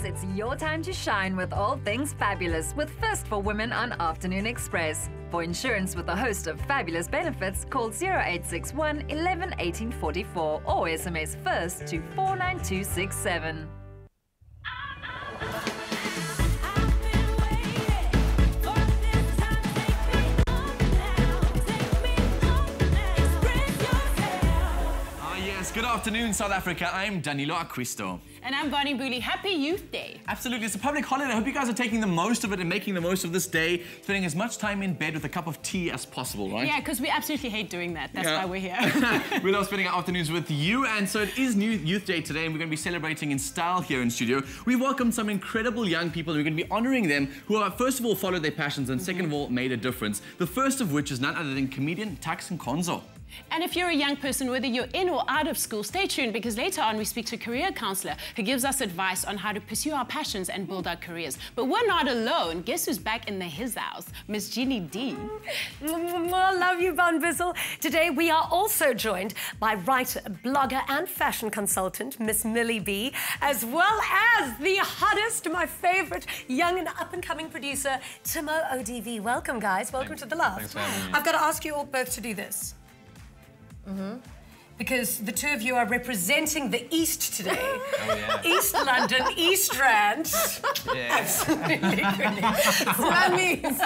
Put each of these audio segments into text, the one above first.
Ladies, it's your time to shine with all things fabulous with First for Women on Afternoon Express. For insurance with a host of fabulous benefits, call 0861 11 18 44 or SMS FIRST to 49267. Afternoon, South Africa. I'm Danilo Acquisto. And I'm Bonnie Mbuli. Happy Youth Day. Absolutely, it's a public holiday. I hope you guys are taking the most of it and making the most of this day, spending as much time in bed with a cup of tea as possible, right? Yeah, because we absolutely hate doing that. That's Yeah. why we're here. we love spending our afternoons with you, and so it is New Youth Day today, and we're going to be celebrating in style here in studio. We welcomed some incredible young people, and we're going to be honoring them who are, first of all, followed their passions, and second of all, made a difference. The first of which is none other than comedian Tats Nkonzo. And if you're a young person, whether you're in or out of school, stay tuned because later on we speak to a career counselor who gives us advice on how to pursue our passions and build our careers. But we're not alone. Guess who's back in the his house? Miss Jeannie D. Mm, I love you, Von Bissell. Today we are also joined by writer, blogger, and fashion consultant, Miss Milli B, as well as the hottest, my favorite, young and up-and-coming producer, Timo ODV. Welcome, guys. Welcome to the Loft. thanks for having me. I've got to ask you all both to do this. Mm-hmm. Because the two of you are representing the East today. Oh, yeah. East London, East Rand. Yeah. Absolutely. So that means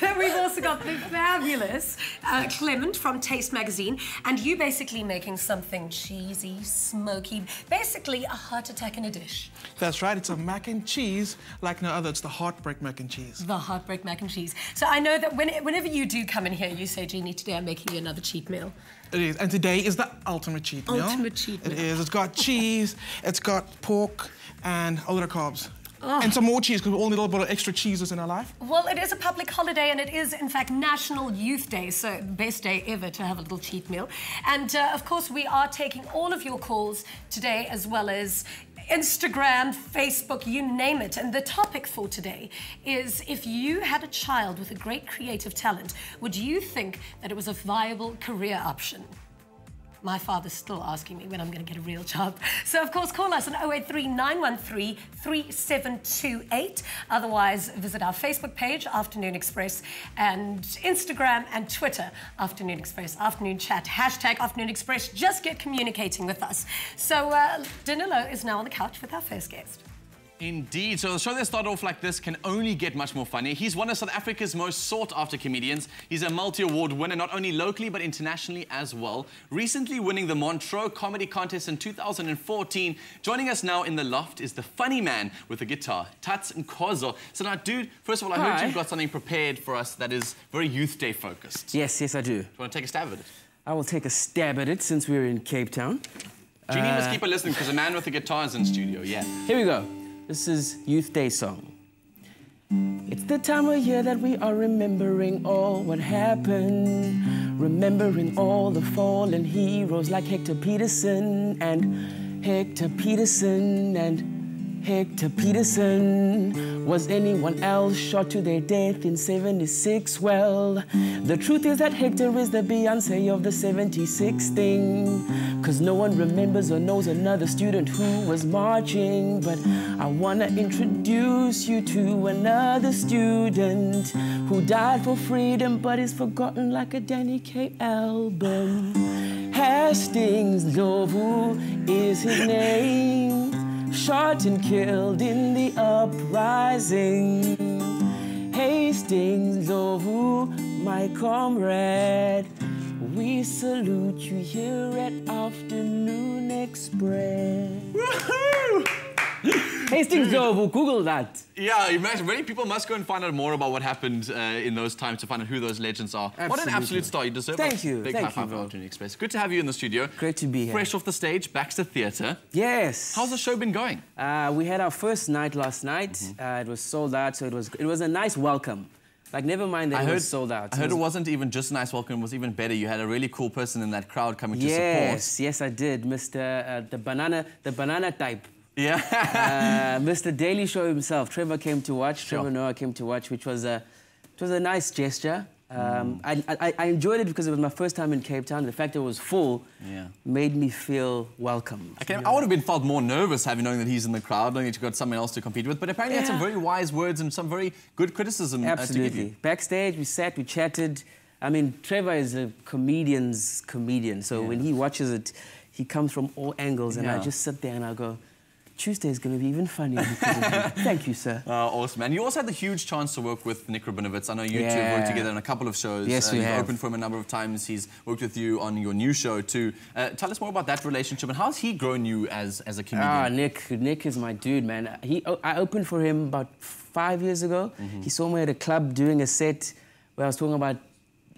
that we've also got the fabulous uh, Clement from Taste Magazine, and you basically making something cheesy, smoky, basically a heart attack in a dish. That's right, it's a mac and cheese like no other. It's the heartbreak mac and cheese. The heartbreak mac and cheese. So I know that when, whenever you do come in here, you say, Jeannie, today I'm making you another cheap meal. It is, and today is the ultimate cheat meal. Ultimate cheat It meal. is. It's got cheese, it's got pork, and a lot of carbs. Oh. And some more cheese, because we all need a little bit of extra cheeses in our life. Well, it is a public holiday and it is, in fact, National Youth Day, so best day ever to have a little cheat meal. And uh, of course, we are taking all of your calls today, as well as Instagram, Facebook, you name it. And the topic for today is if you had a child with a great creative talent, would you think that it was a viable career option? My father's still asking me when I'm going to get a real job. So, of course, call us on 083 913 3728. Otherwise, visit our Facebook page, Afternoon Express, and Instagram and Twitter, Afternoon Express, Afternoon Chat, hashtag Afternoon Express. Just get communicating with us. So, uh, Danilo is now on the couch with our first guest. Indeed. So the show that started off like this can only get much more funny. He's one of South Africa's most sought-after comedians. He's a multi-award winner, not only locally but internationally as well. Recently winning the Montreux Comedy Contest in 2014. Joining us now in the loft is the funny man with a guitar, Tats Nkonzo. So now, dude, first of all, I heard you've got something prepared for us that is very Youth Day focused. Yes, yes, I do. Do you want to take a stab at it? I will take a stab at it since we're in Cape Town. Jeannie must uh, keep a listening because a man with a guitar is in studio, yeah. Here we go. This is Youth Day song. It's the time of year that we are remembering all what happened, remembering all the fallen heroes like Hector Pieterson and Hector Pieterson and Hector Pieterson. Was anyone else shot to their death in 76? Well, the truth is that Hector is the Beyonce of the 76 thing. Cause no one remembers or knows another student who was marching. But I wanna introduce you to another student who died for freedom but is forgotten like a Danny Kaye album. Hastings Ndlovu is his name shot and killed in the uprising. Hastings oh, Ndlovu, my comrade, we salute you here at Afternoon Express. Hastings Ndlovu, Google that. Yeah, imagine many people must go and find out more about what happened uh, in those times to find out who those legends are. What an absolute star. You deserve Thank you, big thank high five you, for bro. Afternoon Express. Good to have you in the studio. Great to be here. Fresh off the stage, Baxter Theatre. Yes. How's the show been going? Uh, we had our first night last night. Mm-hmm. Uh, it was sold out, so it was it was a nice welcome. Like never mind that I it heard was sold out. I heard it wasn't even just a nice welcome, it was even better. You had a really cool person in that crowd coming to support. Yes, yes, I did, Mr. Uh, the banana, the banana type. Yeah. Uh, Mr. Daily Show himself, Trevor came to watch. Sure. Trevor Noah came to watch, which was a, it was a nice gesture. Um, I, I, I enjoyed it because it was my first time in Cape Town. The fact that it was full Yeah. made me feel welcome. I, can, I would have been felt more nervous having known that he's in the crowd, knowing that you've got someone else to compete with. But apparently, he had some very wise words and some very good criticism uh, to give Absolutely. you. Backstage, we sat, we chatted. I mean, Trevor is a comedian's comedian, so when he watches it, he comes from all angles, and I just sit there and I go, Tuesday is going to be even funnier because of you. Thank you, sir. Uh, awesome, and you also had the huge chance to work with Nick Rabinowitz. I know you two have worked together on a couple of shows. Yes, uh, we you've opened for him a number of times. He's worked with you on your new show too. Uh, tell us more about that relationship and how's he grown you as, as a comedian? Ah, Nick, Nick is my dude, man. He, oh, I opened for him about five years ago. Mm-hmm. He saw me at a club doing a set where I was talking about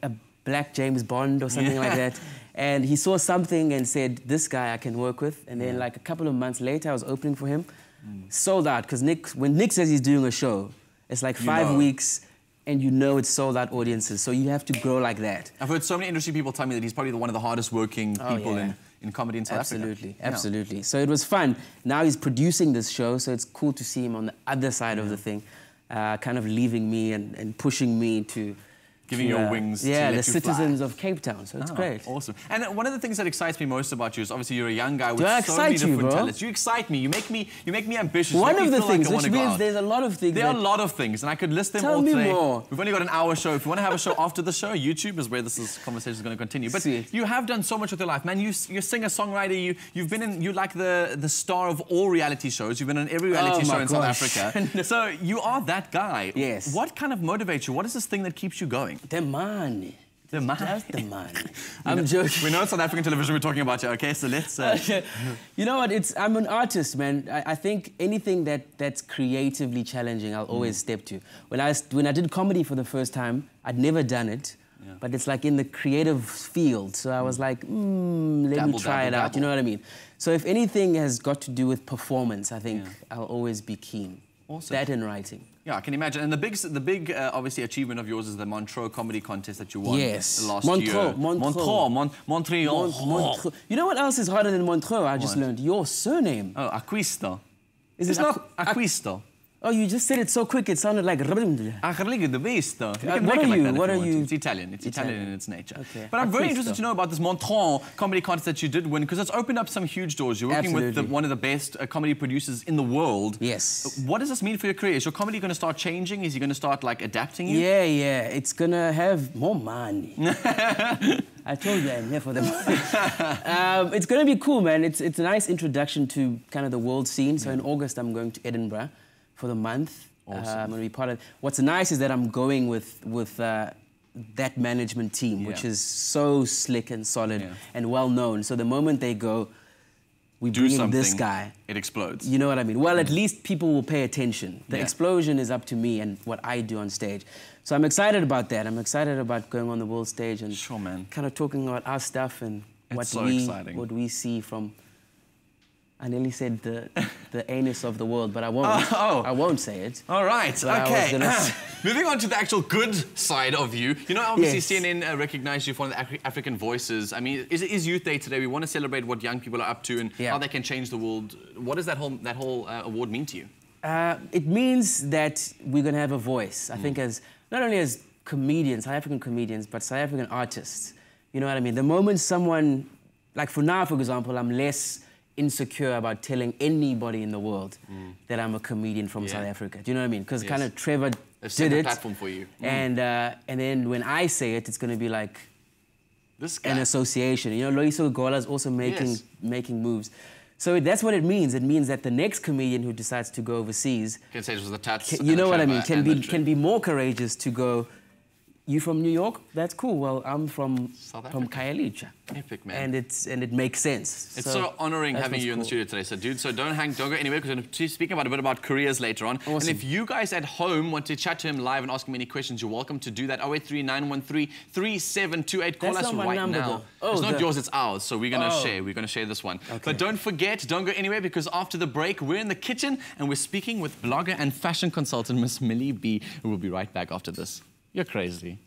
a black James Bond or something like that. And he saw something and said, "This guy I can work with." And then, like a couple of months later, I was opening for him, Mm. sold out. Because Nick, when Nick says he's doing a show, it's like You five know. weeks, and you know it's sold out audiences. So you have to grow like that. I've heard so many industry people tell me that he's probably the, one of the hardest working Oh, people yeah. in, in comedy in South Absolutely, Africa. Yeah. absolutely. So it was fun. Now he's producing this show, so it's cool to see him on the other side of the thing, uh, kind of leaving me and, and pushing me to. Giving you uh, wings to Yeah, the you fly. citizens of Cape Town. So it's Ah, great. Awesome. And uh, one of the things that excites me most about you is obviously you're a young guy with so many you, different bro? talents. You excite me. You make me you make me ambitious. You One of the feel like things, which means there's a lot of things. There are a lot of things, and I could list them Tell all me today. more. We've only got an hour show. If you want to have a show after the show, YouTube is where this is, conversation is going to continue. But Sweet. you have done so much with your life, man. You, you're a singer, songwriter. You, you've been in, you're like the, the star of all reality shows. You've been on every reality Oh show in gosh. South Africa. so you are that guy. Yes. What kind of motivates you? What is this thing that keeps you going? The money. The money. Just the money. I'm joking. We know it's South African television we're talking about here, okay? So let's. Uh, you know what? It's I'm an artist, man. I, I think anything that that's creatively challenging, I'll always Mm. step to. When I s- when I did comedy for the first time, I'd never done it, but it's like in the creative field. So I was like, mm, let Dabble, me try dabble, it out. dabble. You know what I mean? So if anything has got to do with performance, I think Yeah. I'll always be keen. Awesome. That and writing. Yeah, I can imagine. And the big, the big, uh, obviously, achievement of yours is the Montreux Comedy Contest that you won Yes. last Montreux, year. Montreux. Montreux, Mon- Montreal. Mont- Montreux. You know what else is harder than Montreux? I just What? learned your surname. Oh, Acquisto. Is It's it not Acquisto. Oh, you just said it so quick. It sounded like. Acquiligo de visto. You Uh, what are you? What you are to. you? It's Italian. It's Italian, Italian. in its nature. Okay. But I'm very interested to know about this Montreux comedy contest that you did win because it's opened up some huge doors. You're working with the, one of the best uh, comedy producers in the world. Yes. What does this mean for your career? Is your comedy going to start changing? Is he going to start like adapting you? Yeah, yeah. It's gonna have more money. I told you I'm here for the money. um, it's gonna be cool, man. It's it's a nice introduction to kind of the world scene. So in August, I'm going to Edinburgh for the month. Awesome. Uh, I'm gonna be part of. What's nice is that I'm going with with. Uh, that management team, which is so slick and solid Yeah. and well known. So the moment they go, we Do bring in this guy. It explodes. You know what I mean? Well, at least people will pay attention. The Yeah. explosion is up to me and what I do on stage. So I'm excited about that. I'm excited about going on the world stage and Sure, kind of talking about our stuff and It's what so we exciting. what we see from. I nearly said the the anus of the world, but I won't. Oh. I won't say it. All right. But okay. gonna s- Moving on to the actual good side of you. You know, obviously Yes. CNN uh, recognized you for one of the Afri- African voices. I mean, is it is Youth Day today? We want to celebrate what young people are up to and Yeah. how they can change the world. What does that whole that whole uh, award mean to you? Uh, it means that we're going to have a voice. I think as not only as comedians, South African comedians, but South African artists. You know what I mean? The moment someone, like for now, for example, I'm less insecure about telling anybody in the world that I'm a comedian from Yeah. South Africa. Do you know what I mean? Because Yes. kind of Trevor They've did it. platform for you. Mm. And, uh, and then when I say it, it's going to be like This guy. an association. You know, Loiso Gola is also making Yes. making moves. So that's what it means. It means that the next comedian who decides to go overseas can say it was the tats. can, you know what I mean? Can be can be more courageous to go. You from New York? That's cool. Well, I'm from South from. Khayelitsha. Epic, man. And it's and it makes sense. It's so, honoring having you in the studio today. So, dude, so don't hang, don't go anywhere because we're going to be speaking about a bit about careers later on. Awesome. And if you guys at home want to chat to him live and ask him any questions, you're welcome to do that. 083 913 3728. Call That's us not my right number, now. though. Oh, it's not the- yours, it's ours. So we're going to Oh. share. We're going to share this one. Okay. But don't forget, don't go anywhere because after the break, we're in the kitchen and we're speaking with blogger and fashion consultant Miss Milli B. We'll be right back after this. You're crazy.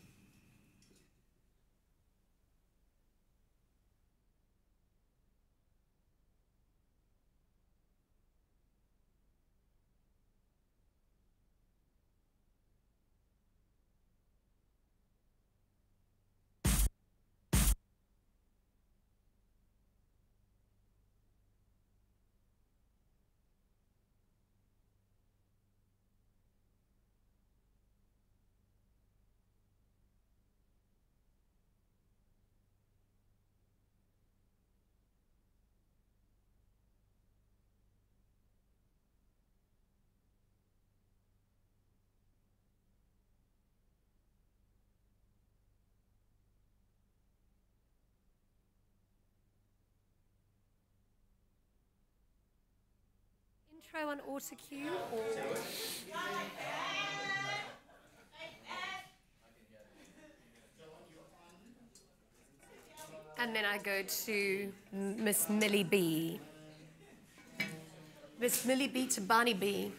Intro on auto cue or and then I go to Miss Milli B. Miss Milli B to Bonnie B.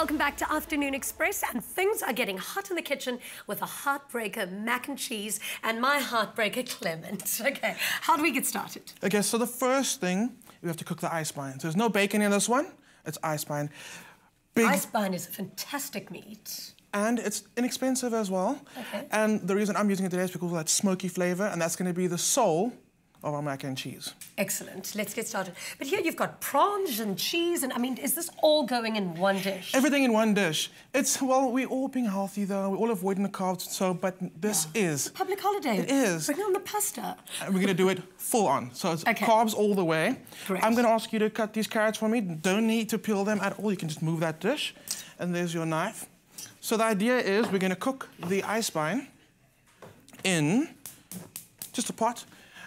Welcome back to Afternoon Express, and things are getting hot in the kitchen with a heartbreaker mac and cheese and my heartbreaker Clement. Okay, how do we get started? Okay, so the first thing, we have to cook the eisbein. So there's no bacon in this one. It's eisbein. Big, Ice spine is a fantastic meat. and it's inexpensive as well. Okay. And the reason I'm using it today is because of that smoky flavor, and that's going to be the soul of our mac and cheese. Excellent. Let's get started. But here you've got prawns and cheese, and I mean, is this all going in one dish? Everything in one dish. It's well, we're all being healthy though. We're all avoiding the carbs. So, but this is, Public holiday. It is. Bring on the pasta. and we're gonna do it full on. So it's Okay. carbs all the way. Correct. I'm gonna ask you to cut these carrots for me. Don't need to peel them at all. You can just move that dish, and there's your knife. So the idea is we're gonna cook the eisbein in just a pot,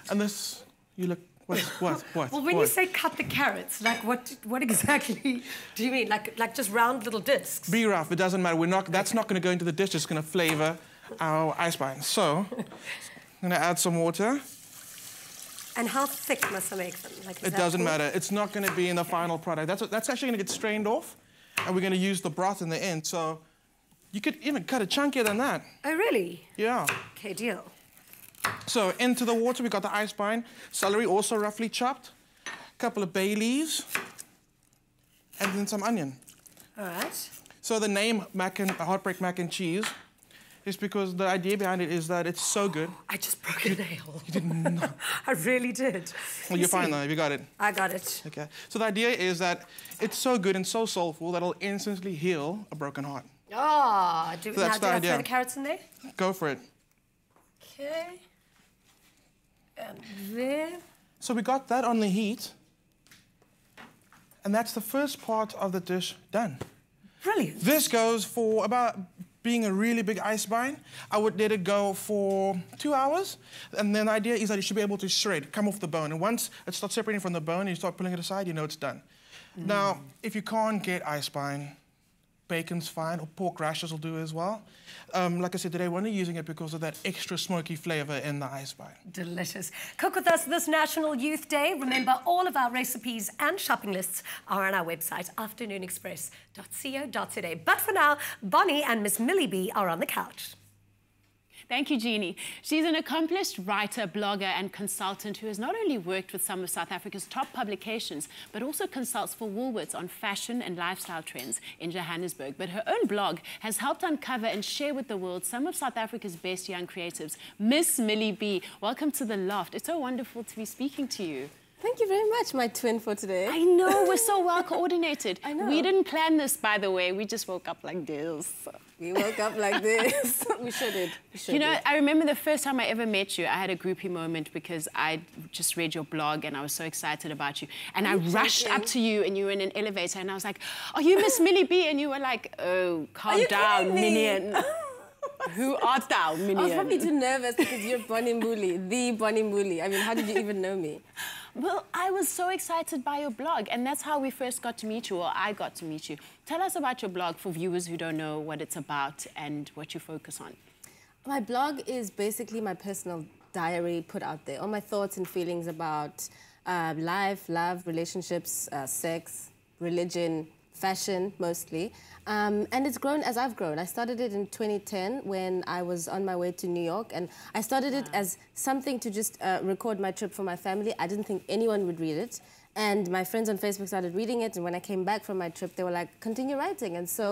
and this. You look. What? What? What? Well, when you say cut the carrots, like what? What exactly do you mean? Like, like just round little discs? Be rough. It doesn't matter. We're not. That's not going to go into the dish. It's going to flavor our eisbein. So, I'm going to add some water. And how thick must I make them? Like, It doesn't cool? matter. It's not going to be in the final product. That's that's actually going to get strained off, and we're going to use the broth in the end. So, you could even cut it chunkier than that. Oh, really? Yeah. Okay, deal. So into the water we got the eisbein, celery also roughly chopped, a couple of bay leaves, and then some onion. All right. So the name mac and heartbreak mac and cheese is because the idea behind it is that it's so good. I just broke a nail. You didn't I really did. Well, You you're fine though. You got it. I got it. Okay. So the idea is that it's so good and so soulful that it'll instantly heal a broken heart. Ah, do, So that's now, the do I throw the carrots in there? Go for it. Okay. And there. So we got that on the heat, and that's the first part of the dish done. Brilliant. This goes for about being a really big eisbein. I would let it go for two hours, and then the idea is that it should be able to shred, come off the bone. And once it starts separating from the bone and you start pulling it aside, you know it's done. Mm. Now, if you can't get eisbein, bacon's fine, or pork rashers will do as well. Um, like I said today, we're only using it because of that extra smoky flavor in the eisbein. Delicious. Cook with us this National Youth Day. Remember, all of our recipes and shopping lists are on our website, afternoonexpress.co.za. But for now, Bonnie and Miss Milli B are on the couch. Thank you, Jeannie. She's an accomplished writer, blogger, and consultant who has not only worked with some of South Africa's top publications, but also consults for Woolworths on fashion and lifestyle trends in Johannesburg. But her own blog has helped uncover and share with the world some of South Africa's best young creatives. Miss Milli B, welcome to the loft. It's so wonderful to be speaking to you. Thank you very much, my twin for today. I know, we're so well coordinated. I know. We didn't plan this, by the way. We just woke up like this. We woke up like this. we. We should You know, I remember the first time I ever met you, I had a groupie moment because I just read your blog and I was so excited about you. And I rushed up to you and you were in an elevator and I was like, Are you Miss Milli B? And you were like, Oh, calm down. Minion. Who art thou, minion? I was probably too nervous because you're Bonnie Mbuli, the Bonnie Mbuli. I mean, how did you even know me? Well, I was so excited by your blog, and that's how we first got to meet you, or I got to meet you. Tell us about your blog for viewers who don't know what it's about and what you focus on. My blog is basically my personal diary put out there, all my thoughts and feelings about uh, life, love, relationships, uh, sex, religion, fashion mostly. Um, and it's grown as I've grown. I started it in 2010 when I was on my way to New York, and I started it as something to just uh, record my trip for my family. I didn't think anyone would read it. And my friends on Facebook started reading it, and when I came back from my trip, they were like, "Continue writing." And so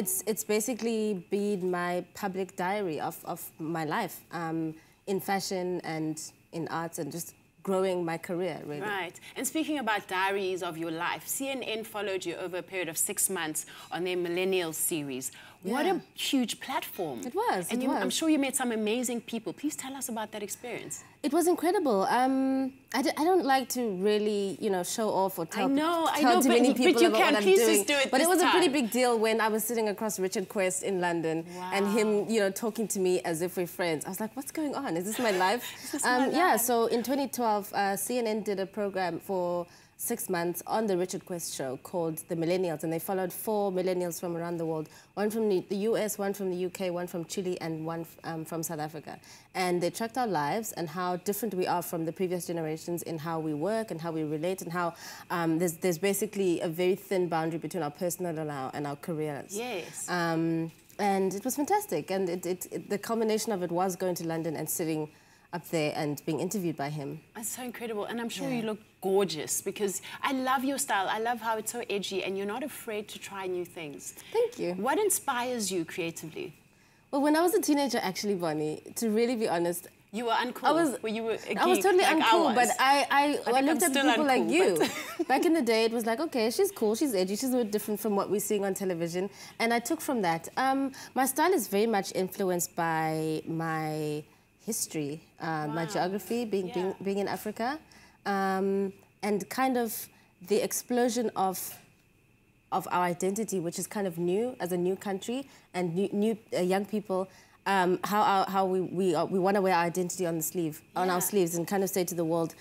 it's it's basically been my public diary of, of my life um, in fashion and in arts, and just growing my career really. Right. And speaking about diaries of your life, CNN followed you over a period of six months on their Millennials series. What a huge platform. It was, And it you, I'm sure you met some amazing people. Please tell us about that experience. It was incredible. Um, I, d- I don't like to really, you know, show off or tell, know, I know, too but- many but people you about can. what I'm Please doing. just do it but it this was a pretty big deal when I was sitting across Richard Quest in London and him, you know, talking to me as if we're friends. I was like, what's going on? Is this my life? um, Yeah, so in 2012, uh, CNN did a program for six months on the Richard Quest show called The Millennials, and they followed four millennials from around the world, one from the US, one from the UK, one from Chile, and one um, from South Africa. And they tracked our lives and how different we are from the previous generations in how we work and how we relate and how um, there's, there's basically a very thin boundary between our personal and our, and our careers. Yes. Um, and it was fantastic. And it, it, it, the culmination of it was going to London and sitting up there and being interviewed by him. That's so incredible. And I'm sure you look gorgeous because I love your style. I love how it's so edgy and you're not afraid to try new things. Thank you. What inspires you creatively? Well, when I was a teenager, actually, Bonnie, to really be honest, You were uncool. I was, Were you were I was totally like uncool, I but was? I, I, I, think I'm looked at people like you. Back in the day, it was like, okay, she's cool, she's edgy, she's a bit different from what we're seeing on television. And I took from that. Um, my style is very much influenced by my history, uh, my geography, being, being, Yeah. being in Africa, um, and kind of the explosion of of our identity, which is kind of new as a new country and new, new uh, young people. Um, how our, how we we, are, we want to wear our identity on the sleeve, on our sleeves, and kind of say to the world,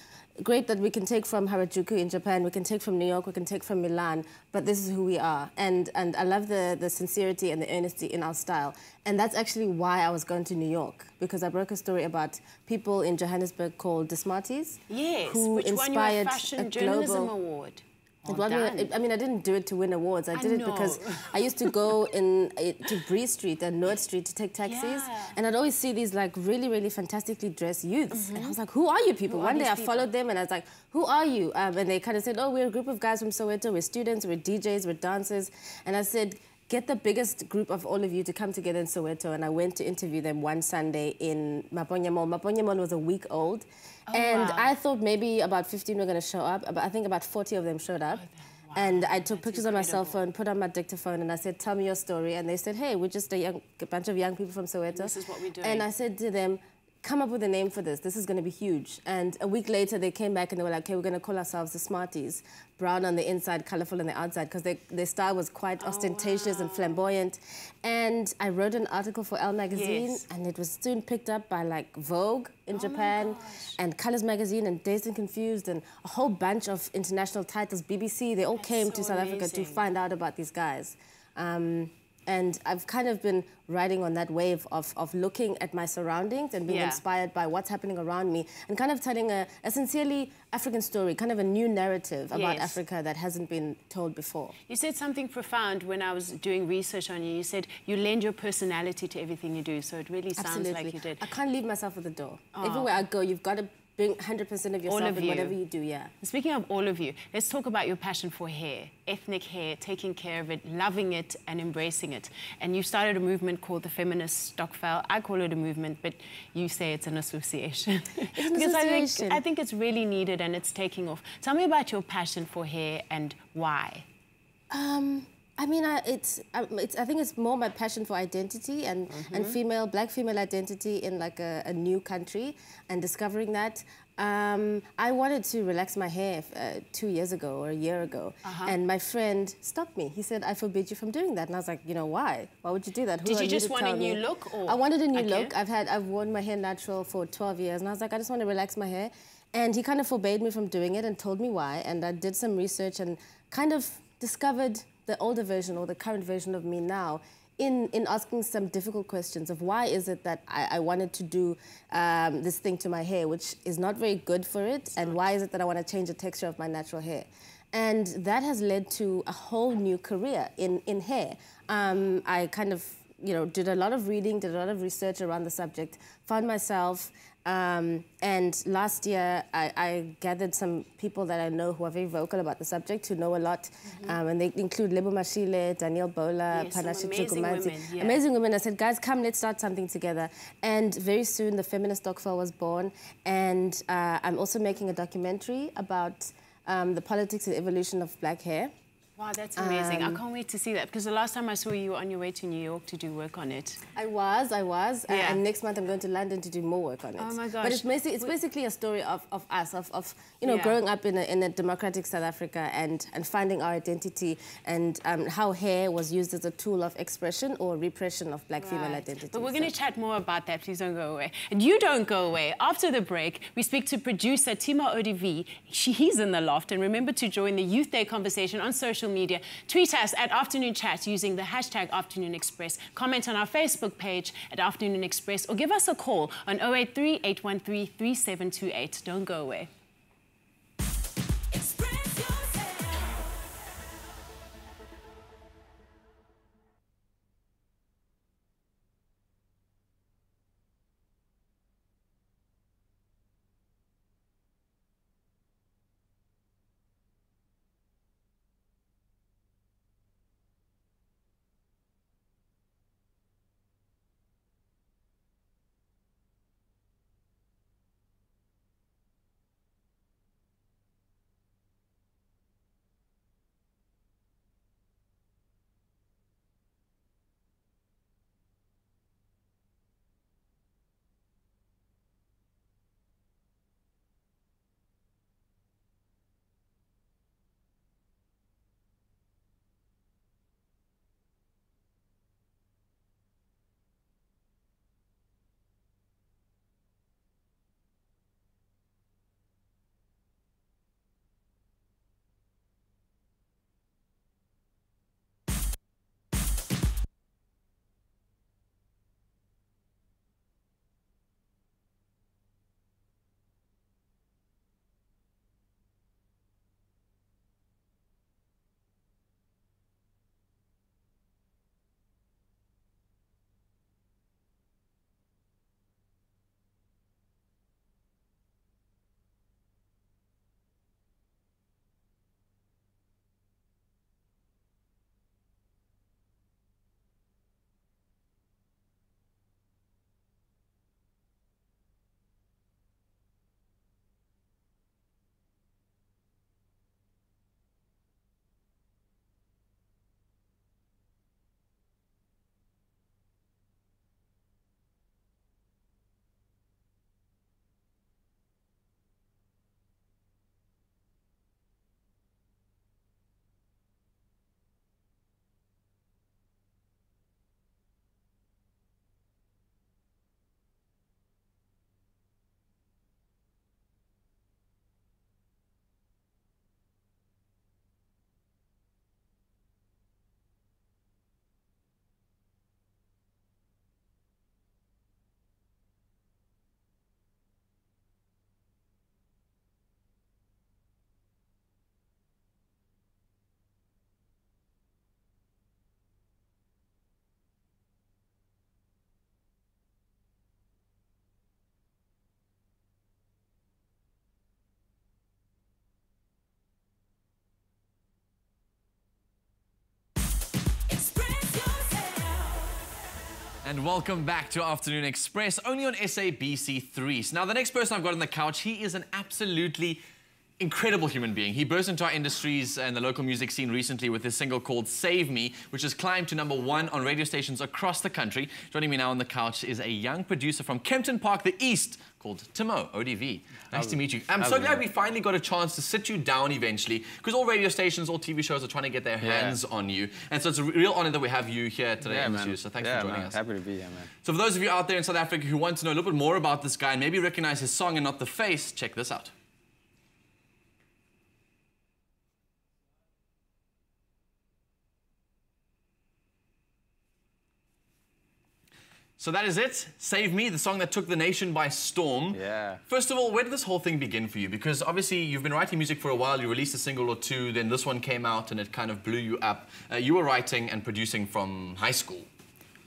great that we can take from Harajuku in Japan, we can take from New York, we can take from Milan, but this is who we are. And and I love the the sincerity and the earnesty in our style, and that's actually why I was going to New York because I broke a story about people in Johannesburg called the Smarties, Yes, who which won you a inspired fashion a journalism global- award. It Well wasn't- done. I mean, I didn't do it to win awards. I I did it because. I used to go in uh, to Bree Street and North Street to take taxis, Yeah. and I'd always see these like really, really fantastically dressed youths, and I was like, "Who are you people?" Mm-hmm. Who One day I people? followed them, and I was like, "Who are you?" Um, and they kind of said, "Oh, we're a group of guys from Soweto. We're students. We're DJs. We're dancers." And I said. Get the biggest group of all of you to come together in Soweto, and I went to interview them one Sunday in Maponya Mall. Maponya Mall was a week old, oh, and wow. I thought maybe about 15 were going to show up, but I think about 40 of them showed up. Oh, and I took pictures on my cell phone, put on my dictaphone, and I said, "Tell me your story." And they said, "Hey, we're just a young a bunch of young people from Soweto." This is what we're doing. And I said to them, "Come up with a name for this. This is going to be huge." And a week later, they came back and they were like, "Okay, we're going to call ourselves the Smarties. Brown on the inside, colorful on the outside," because their style was quite Oh, ostentatious and flamboyant. And I wrote an article for Elle magazine, Yes. and it was soon picked up by like Vogue Oh in Japan and Colors Magazine and Dazed and Confused and a whole bunch of international titles, BBC, they all came to so South Africa to find out about these guys. Um, and I've kind of been riding on that wave of, of looking at my surroundings and being Yeah. inspired by what's happening around me and kind of telling a, a sincerely African story, kind of a new narrative about Yes. Africa that hasn't been told before. You said something profound when I was doing research on you. You said you lend your personality to everything you do, so it really sounds Absolutely. like you did. I can't leave myself at the door. Ah. Everywhere I go, you've got to bring 100% of yourself of in you. whatever you do. Yeah. Speaking of all of you, let's talk about your passion for hair, ethnic hair, taking care of it, loving it, and embracing it. And you started a movement called the Feminist Stokvel. I call it a movement, but you say it's an association. It's an because I think. I think it's really needed and it's taking off. Tell me about your passion for hair and why. Um, I mean, I, it's, I, it's, I think it's more my passion for identity and, and female, black female identity in like a, a new country and discovering that. Um, I wanted to relax my hair uh, two years ago or a year ago, and my friend stopped me. He said, "I forbid you from doing that." And I was like, "You know why? Why would you do that? Who Did you just want a new me?" look, or- I wanted a new Okay. look. I've had I've worn my hair natural for 12 years, and I was like, I just want to relax my hair. And he kind of forbade me from doing it and told me why. And I did some research and kind of discovered the older version or the current version of me now in, in asking some difficult questions of why is it that I, I wanted to do um, this thing to my hair, which is not very good for it, and why is it that I want to change the texture of my natural hair. And that has led to a whole new career in, in hair. Um, I kind of you know, did a lot of reading, did a lot of research around the subject, found myself, um, and last year I, I gathered some people that I know who are very vocal about the subject, who know a lot, um, and they include Lebo Mashile, Danielle Bowler, Yes, Panache amazing women, yeah. Amazing women. I said, guys, come, let's start something together. And very soon the Feminist Stokvel was born, and uh, I'm also making a documentary about um, the politics and evolution of black hair. Wow, that's amazing. Um, I can't wait to see that because the last time I saw you, you were on your way to New York to do work on it. I was, I was, Yeah. and next month I'm going to London to do more work on it. Oh my But gosh. it's basically, it's basically a story of, of us, of, of you know, Yeah. growing up in a, in a democratic South Africa and, and finding our identity and um, how hair was used as a tool of expression or repression of black female identity. But we're going to chat more about that. Please don't go away. And you don't go away. After the break, we speak to producer Timo ODV. She, he's in the loft. And remember to join the Youth Day conversation on social media. Tweet us at Afternoon Chat using the hashtag Afternoon Express. Comment on our Facebook page at Afternoon Express or give us a call on 083 813 3728. Don't go away. And welcome back to Afternoon Express, only on SABC3. So now, the next person I've got on the couch, he is an absolutely incredible human being. He burst into our industries and the local music scene recently with his single called Save Me, which has climbed to number one on radio stations across the country. Joining me now on the couch is a young producer from Kempton Park, the East, called Timo ODV. Nice to meet you. I'm so glad we finally got a chance to sit you down eventually, because all radio stations, all TV shows are trying to get their Yeah. hands on you. And so it's a real honor that we have you here today Yeah, in the man. studio. So thanks yeah, for joining man. us. Happy to be here, man. So for those of you out there in South Africa who want to know a little bit more about this guy and maybe recognize his song and not the face, check this out. So that is it. Save Me, the song that took the nation by storm. Yeah. First of all, where did this whole thing begin for you? Because obviously you've been writing music for a while. You released a single or two, then this one came out and it kind of blew you up. Uh, you were writing and producing from high school.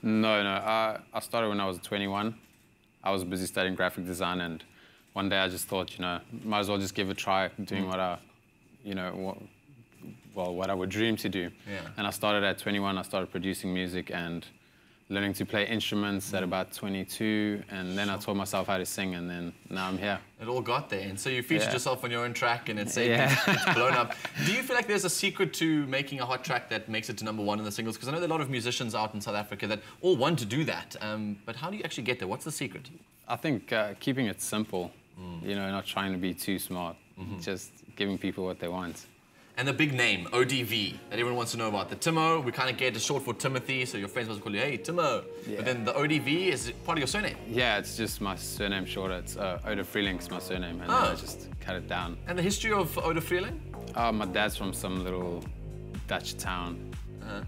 No, no. I, I started when I was 21. I was busy studying graphic design, and one day I just thought, you know, might as well just give it a try doing what I, you know, what, well, what I would dream to do. Yeah. And I started at 21. I started producing music and learning to play instruments at about 22, and then I taught myself how to sing, and then now I'm here. It all got there. And so you featured Yeah. yourself on your own track and it's, Yeah. it's, it's blown up. Do you feel like there's a secret to making a hot track that makes it to number one in the singles? Because I know there are a lot of musicians out in South Africa that all want to do that. Um, but how do you actually get there? What's the secret? I think uh, keeping it simple, you know, not trying to be too smart, just giving people what they want. And the big name, ODV, that everyone wants to know about. The Timo, we kind of get it short for Timothy, so your friends must call you, hey, Timo. Yeah. But then the ODV is part of your surname. Yeah, it's just my surname shorter. It's uh, Oda Freeling's my surname, and Oh. I just cut it down. And the history of Oda Freeling? Uh, my dad's from some little Dutch town.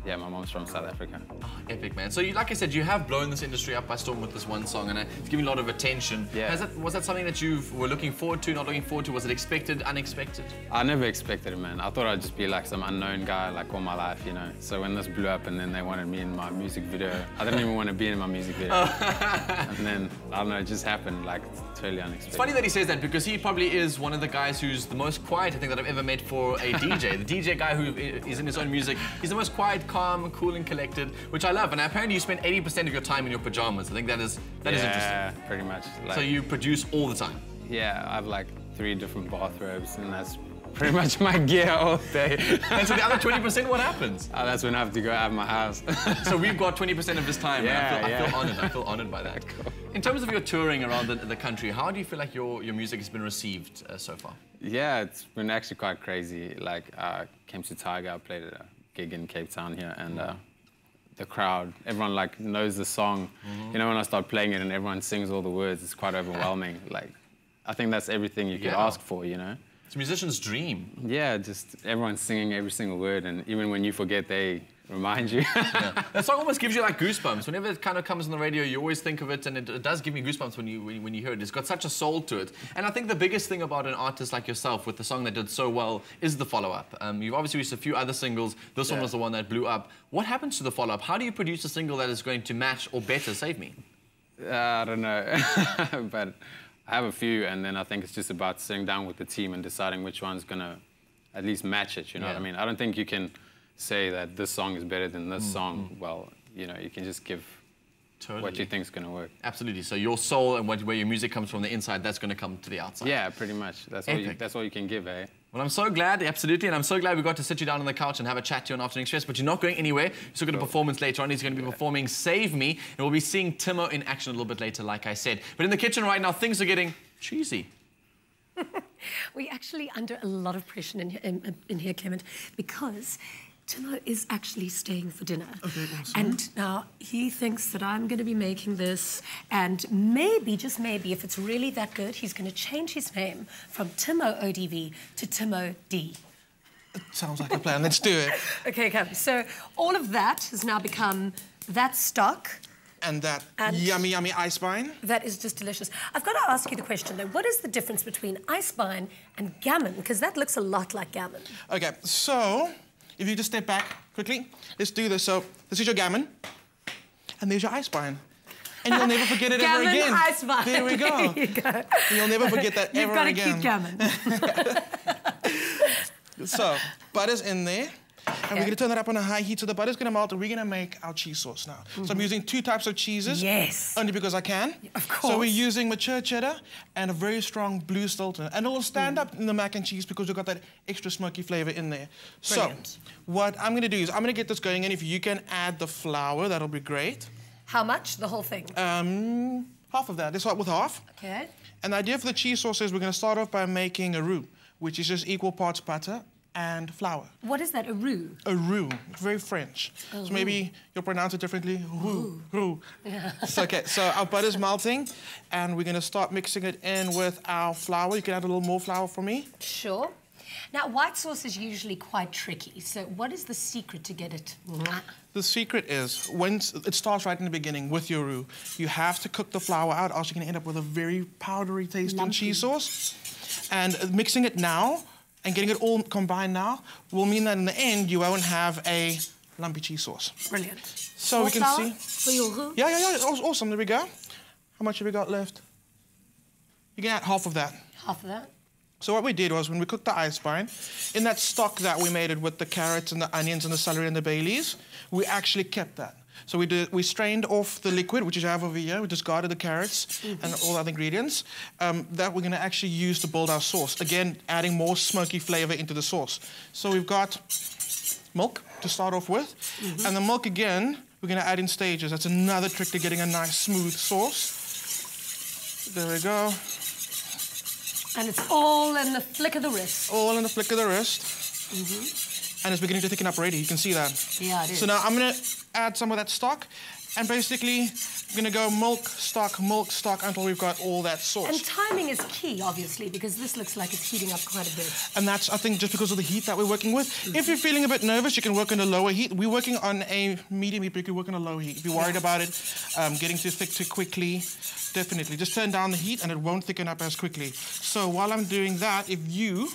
Yeah, my mom's from South Africa. Epic, man. So, you, like I said, you have blown this industry up by storm with this one song, and uh, it's giving a lot of attention. Yeah. Has that, was that something that you were looking forward to, not looking forward to? Was it expected, unexpected? I never expected it, man. I thought I'd just be like some unknown guy, like all my life, you know. So when this blew up, and then they wanted me in my music video, I didn't even want to be in my music video. and then I don't know, it just happened, like totally unexpected. It's funny that he says that because he probably is one of the guys who's the most quiet, I think, that I've ever met for a DJ. the DJ guy who is in his own music. He's the most quiet, calm, cool, and collected, which I love. And apparently, you spend 80% of your time in your pajamas. I think that is that is yeah, interesting. pretty much. Like, So you produce all the time. Yeah, I have like three different bathrobes, and that's pretty much my gear all day. And so the other 20%, what happens? Uh, that's when I have to go out of my house. So we've got 20% of his time. and I, Yeah, feel, I feel honored. I feel honored by that. In terms of your touring around the, the country, how do you feel like your, your music has been received uh, so far? yeah, it's been actually quite crazy. Like, I came to Tiger, I played at a gig in Cape Town here, and uh, the crowd, everyone like knows the song. You know, when I start playing it and everyone sings all the words, it's quite overwhelming. like, I think that's everything you could Yeah. ask for, you know? It's a musician's dream. Yeah, just everyone singing every single word, and even when you forget, they remind you. That song almost gives you like goosebumps. Whenever it kind of comes on the radio, you always think of it, and it, it does give me goosebumps when you, when you when you hear it. It's got such a soul to it. And I think the biggest thing about an artist like yourself with the song that did so well is the follow-up. Um, you've obviously released a few other singles. This one was the one that blew up. What happens to the follow-up? How do you produce a single that is going to match or better Save Me? Uh, I don't know, but I have a few, and then I think it's just about sitting down with the team and deciding which one's gonna at least match it. You know what I mean? I don't think you can say that this song is better than this song. Well, you know, you can just give Totally. what you think is gonna work. Absolutely. So your soul and what, where your music comes from the inside, that's going to come to the outside. Yeah, pretty much. That's all. You, that's all you can give, eh? Well, I'm so glad, absolutely, and I'm so glad we got to sit you down on the couch and have a chat to you on Afternoon Express. But you're not going anywhere. You're still got a performance later on. He's going to be performing "Save Me," and we'll be seeing Timo in action a little bit later, like I said. But in the kitchen right now, things are getting cheesy. We're actually under a lot of pressure in, in, in here, Clement, because Timo is actually staying for dinner. Oh, and now he thinks that I'm going to be making this, and maybe, just maybe, if it's really that good, he's going to change his name from Timo ODV to Timo D. Sounds like a plan. Let's do it. Okay, okay. So all of that has now become that stock. And that And- yummy, yummy Eisbein. That is just delicious. I've got to ask you the question though. What is the difference between ice Eisbein and gammon? Because that looks a lot like gammon. Okay, so if you just step back quickly, let's do this. So this is your gammon, and there's your Eisbein. And you'll never forget it ever gammon again. Eisbein. There we go. There you go. You'll never forget that You've ever got to again. keep gammon. So butter's in there, And we're going to turn that up on a high heat so the butter's going to melt, and we're going to make our cheese sauce now. So I'm using two types of cheeses. Yes. Only because I can. of course. So we're using mature cheddar and a very strong blue Stilton. And it will stand up in the mac and cheese because we've got that extra smoky flavor in there. Brilliant. So what I'm going to do is I'm going to get this going, and if you can add the flour, that'll be great. How much? The whole thing. Um, half of that. Let's start with half. okay. And the idea for the cheese sauce is we're going to start off by making a roux, which is just equal parts butter and flour. What is that? A roux? A roux, very French. so maybe you'll pronounce it differently. Roux, roux. So, okay, so our butter's melting, and we're going to start mixing it in with our flour. You can add a little more flour for me. Sure. Now, white sauce is usually quite tricky. So, what is the secret to get it? mwah? The secret is when it starts right in the beginning with your roux, you have to cook the flour out, else you're going to end up with a very powdery tasting Lumpy. cheese sauce. And mixing it now and getting it all combined now will mean that in the end you won't have a lumpy cheese sauce. Brilliant. So More we can flour see. for your roux. Yeah, yeah, yeah. aw- Awesome. There we go. How much have we got left? You can add half of that. Half of that. So what we did was when we cooked the Eisbein, in that stock that we made it with the carrots and the onions and the celery and the bay leaves, we actually kept that. So we did, we strained off the liquid, which is have over here. We discarded the carrots and all the other ingredients. Um, that we're going to actually use to build our sauce. Again, adding more smoky flavor into the sauce. So we've got milk to start off with, and the milk again we're going to add in stages. That's another trick to getting a nice smooth sauce. There we go. And it's all in the flick of the wrist. all in the flick of the wrist. And it's beginning to thicken up already. You can see that. Yeah, it So now I'm gonna add some of that stock, and basically I'm gonna go milk, stock, milk, stock until we've got all that sauce. And timing is key, obviously, because this looks like it's heating up quite a bit. And that's, I think, just because of the heat that we're working with. If you're feeling a bit nervous, you can work on a lower heat. We're working on a medium heat, but you can work on a low heat. If you're worried about it um, getting too thick too quickly, definitely. Just turn down the heat and it won't thicken up as quickly. So while I'm doing that, if you,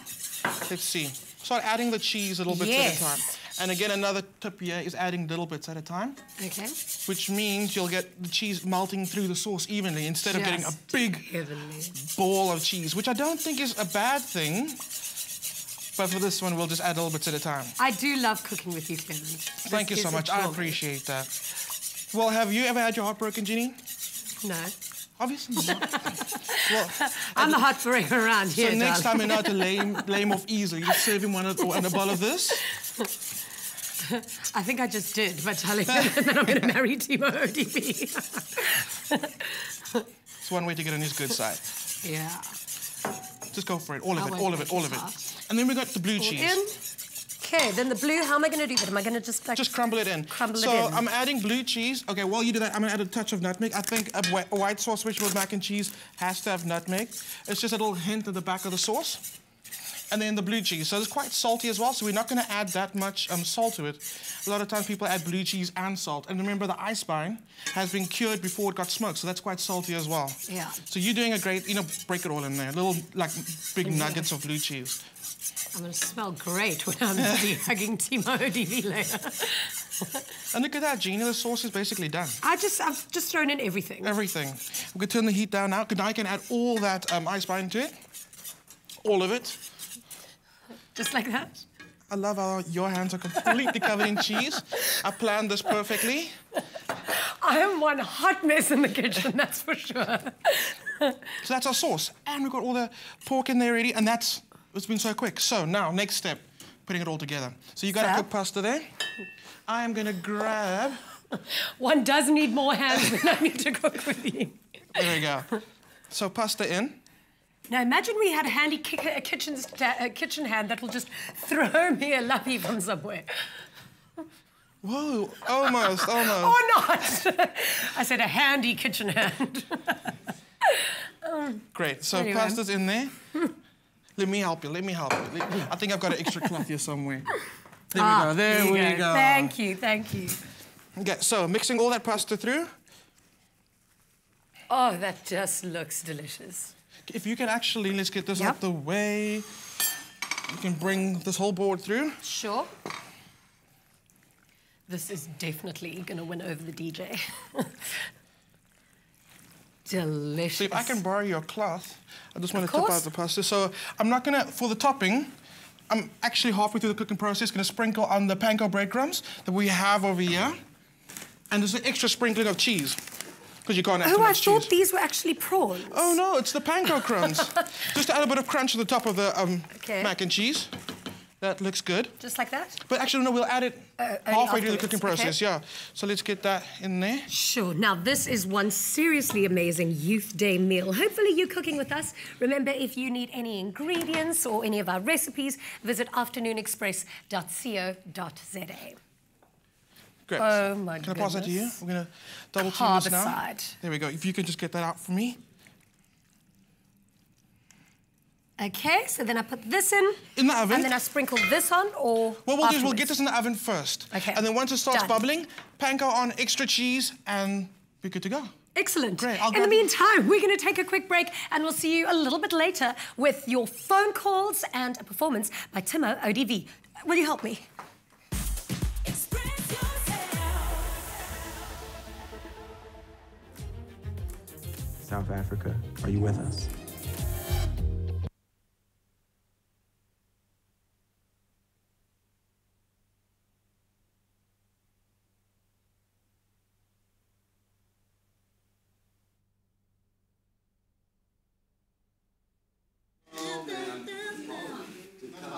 let's see, start adding the cheese a little bit at a time. And again, another tip here is adding little bits at a time, Okay. which means you'll get the cheese melting through the sauce evenly instead of getting a big Heavenly. ball of cheese, which I don't think is a bad thing. But for this one, we'll just add little bits at a time. I do love cooking with you, Clement. Thank you so much. I appreciate that. Well, have you ever had your heart broken, Jeannie? No. Obviously not. well, I'm the hot break around here. so next time darling. you're not to lame, lame off easily, you serve him one of, and a bowl of this. I think I just did by telling him that I'm going to marry Timo ODV. It's one way to get on his good side. yeah. Just go for it. All of it, all of it, all of it. And then we got the blue cheese. in. Okay, then the blue, how am I going to do that? Am I going to just like... Just crumble it in. Crumble it in. so. I'm adding blue cheese. Okay, while you do that, I'm gonna add a touch of nutmeg. I think a, whi- a white sauce, which with mac and cheese, has to have nutmeg. It's just a little hint at the back of the sauce. And then the blue cheese. So it's quite salty as well, so we're not gonna add that much um, salt to it. A lot of times people add blue cheese and salt. And remember, the Eisbein has been cured before it got smoked, so that's quite salty as well. Yeah. So you're doing a great, you know, break it all in there. Little, like, big nuggets of blue cheese. I'm going to smell great when I'm hugging Timo ODV later. And look at that, Gina, the sauce is basically done. I just, I've just thrown in everything. everything. We can turn the heat down now. Now I can add all that um, Eisbein to it. All of it. Just like that. I love how your hands are completely covered in cheese. I planned this perfectly. I am one hot mess in the kitchen, that's for sure. So that's our sauce. And we've got all the pork in there already. And that's, it's been so quick. So now, next step, putting it all together. So you got So? a cooked pasta there. I am going to grab, One does need more hands than I need to cook with you. there we go. So pasta in. Now imagine we had a handy a kitchen, a kitchen hand that will just throw me a lovey from somewhere. Whoa, almost, almost. Or not. I said a handy kitchen hand. Great. So Anyway. pasta's in there. Let me help you. Let me help you. I think I've got an extra cloth here somewhere. There we ah, go. There, you we go. go. Thank you, thank you. Okay, so mixing all that pasta through. Oh, that just looks delicious. If you can actually, let's get this Yep. out the way. You can bring this whole board through. Sure. This is definitely going to win over the DJ. Delicious. So if I can borrow your cloth, I just want to tip course. out the pasta. So I'm not gonna, for the topping, I'm actually halfway through the cooking process. Gonna sprinkle on the panko breadcrumbs that we have over here. And there's an extra sprinkling of cheese. Because you can't have Oh, I thought cheese. these were actually prawns. Oh no, it's the panko crumbs. Just add a bit of crunch to the top of the um, Okay. mac and cheese. That looks good. Just like that? But actually, no, we'll add it Uh, halfway through the cooking okay. process, yeah. So let's get that in there. Sure. Now, this is one seriously amazing Youth Day meal. Hopefully, you're cooking with us. Remember, if you need any ingredients or any of our recipes, visit afternoonexpress.co.za. Great. Oh, my Can I pass that to you? goodness. We're gonna double team this now. There we go. If you can just get that out for me. Okay, so then I put this in. In the oven. And then I sprinkle this on, or. What we'll do is we'll get this in the oven first. Okay. And then once it starts Done. bubbling, panko on, extra cheese, and we're good to go. Excellent. Great, I'll In the meantime, we're going to take a quick break and we'll see you a little bit later with your phone calls and a performance by Timo ODV. Will you help me? South Africa, are you with us?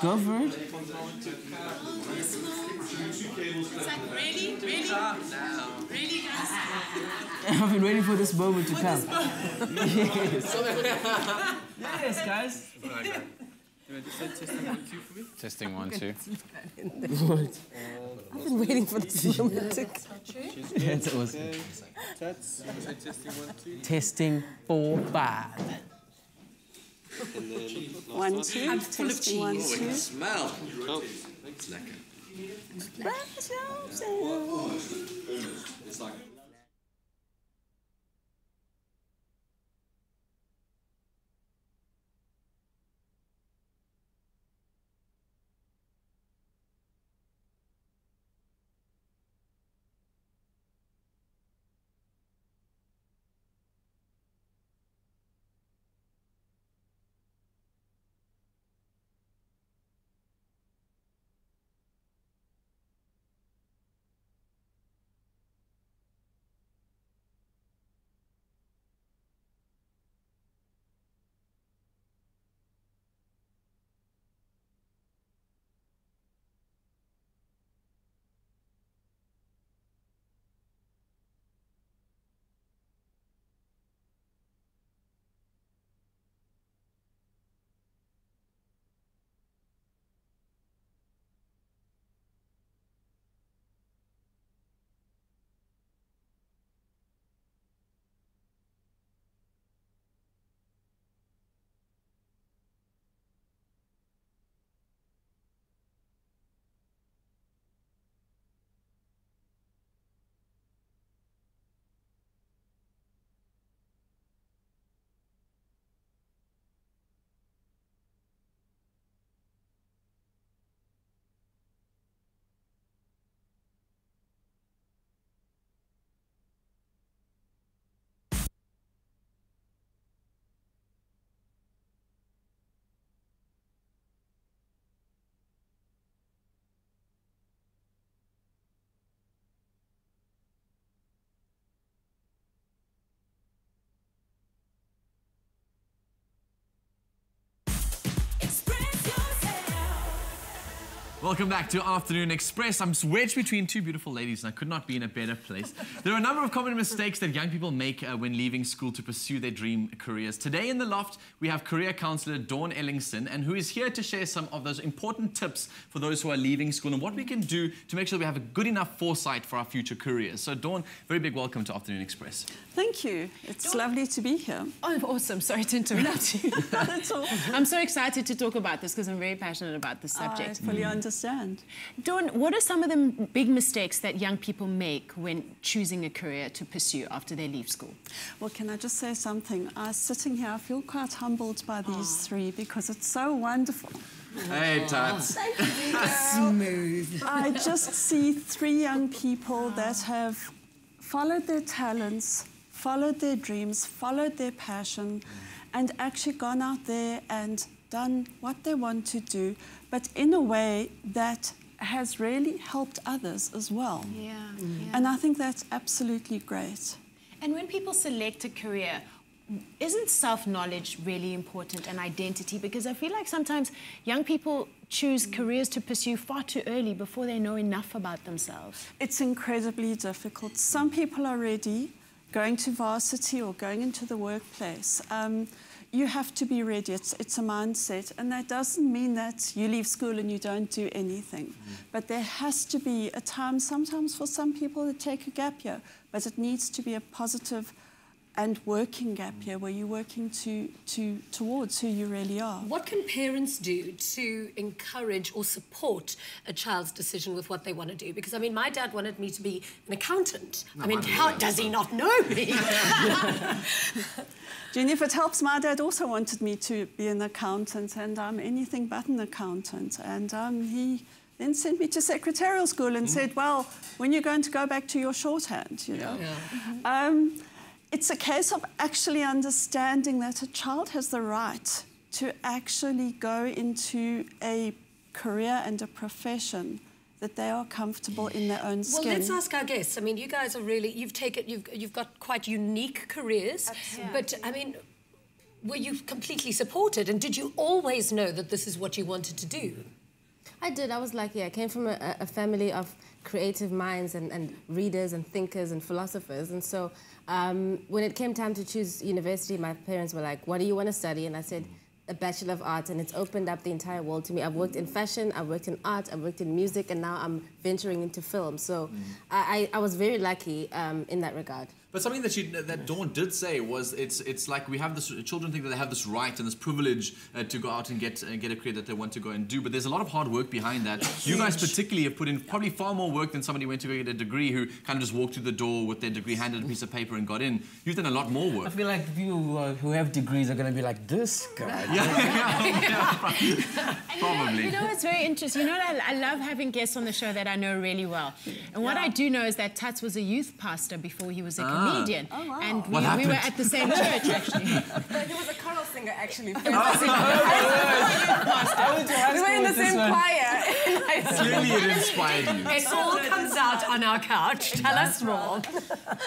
Go. This moment to come. yes. yes, guys. Testing one, two. I've been waiting for this moment to That's awesome. Testing four, five. One, two, testing one, two. Smell. Welcome back to Afternoon Express. I'm wedged between two beautiful ladies and I could not be in a better place. There are a number of common mistakes that young people make uh, when leaving school to pursue their dream careers. Today in the loft, we have career counselor Dawn Ellingson and who is here to share some of those important tips for those who are leaving school and what we can do to make sure we have a good enough foresight for our future careers. So Dawn, very big welcome to Afternoon Express. Thank you. It's lovely to be here. Oh, awesome. Sorry to interrupt you. That's all. I'm so excited to talk about this because I'm very passionate about this I subject. fully understand. Dawn, what are some of the big mistakes that young people make when choosing a career to pursue after they leave school? Well, can I just say something? I sitting here, I feel quite humbled by these three because it's so wonderful. Hey, Tats. I just see three young people that have followed their talents, followed their dreams, followed their passion, and actually gone out there and done what they want to do, but in a way that has really helped others as well. Yeah, And I think that's absolutely great. And when people select a career, isn't self knowledge really important and identity? Because I feel like sometimes young people choose careers to pursue far too early before they know enough about themselves. It's incredibly difficult. Some people are ready going to varsity or going into the workplace. Um, you have to be ready. It's, it's a mindset. And that doesn't mean that you leave school and you don't do anything. Mm-hmm. But there has to be a time, sometimes for some people, to take a gap year. But it needs to be a positive and working gap year where you're working to, to, towards who you really are. What can parents do to encourage or support a child's decision with what they want to do? Because I mean, my dad wanted me to be an accountant. I mean, how does he not know me? Jenny, if it helps, my dad also wanted me to be an accountant, and I'm anything but an accountant. And um, he then sent me to secretarial school and said, "Well, when you're going to go back to your shorthand, you know." Um, it's a case of actually understanding that a child has the right to actually go into a career and a profession that they are comfortable in their own skin. Well, let's ask our guests. I mean, you guys are really you've taken you've you've got quite unique careers, Absolutely. but I mean, were you completely supported, and did you always know that this is what you wanted to do? I did. I was lucky. I came from a, a family of creative minds and, and readers and thinkers and philosophers. And so um, when it came time to choose university, my parents were like, What do you want to study? And I said, A Bachelor of Arts. And it's opened up the entire world to me. I've worked in fashion, I've worked in art, I've worked in music, and now I'm venturing into film. So I, I, I was very lucky um, in that regard. But something that she, that Dawn did say was it's it's like we have this children think that they have this right and this privilege uh, to go out and get uh, get a career that they want to go and do. But there's a lot of hard work behind that. You guys particularly have put in probably far more work than somebody who went to go get a degree who kind of just walked through the door with their degree, handed a piece of paper and got in. You've done a lot more work. I feel like people who, are, who have degrees are going to be like, this guy. Yeah. Probably. You know, it's very interesting. You know, I, I love having guests on the show that I know really well. And what I do know is that Tats was a youth pastor before he was a comedian. Oh, wow. And we, What we were at the same church, actually. He was a choral singer, actually. I went to high we were in the same one. choir. Clearly, it inspired you. It all comes out on our couch. Tell us more.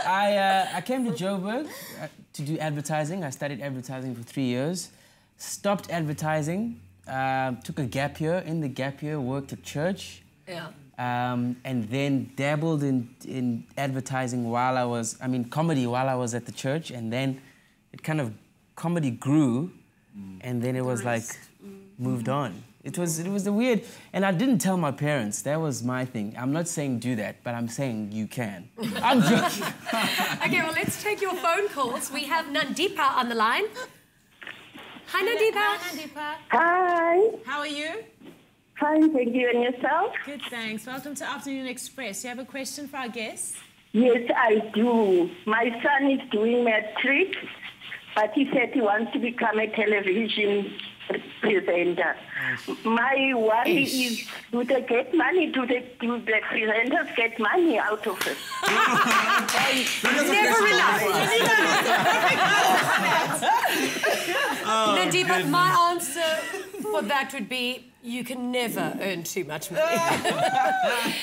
I, uh, I came to Joburg uh, to do advertising. I studied advertising for three years. Stopped advertising. Um, took a gap year. In the gap year, worked at church. Yeah. Um, and then dabbled in, in advertising while I was, I mean, comedy while I was at the church. And then it kind of, comedy grew. And then it was like, moved on. It was, it was the weird, and I didn't tell my parents. That was my thing. I'm not saying do that, but I'm saying you can. I'm joking. Okay, well, let's take your phone calls. We have Nandipa on the line. Hi, Nandipa. Nandipa, Hi, how are you? Fine, thank you. And yourself? Good, thanks. Welcome to Afternoon Express. You have a question for our guests? Yes, I do. My son is doing matric, but he said he wants to become a television presenter. My worry is, do they get money? Do, they, do the presenters get money out of it? Never enough. Nandipa, my answer for that would be you can never earn too much money.